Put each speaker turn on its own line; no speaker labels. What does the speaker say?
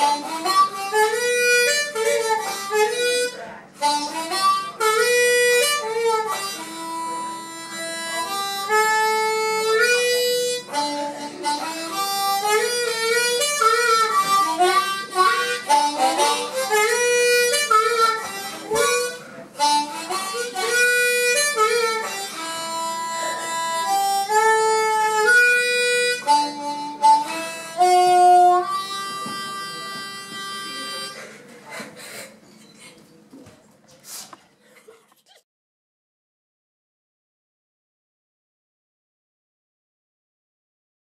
Da, da, da.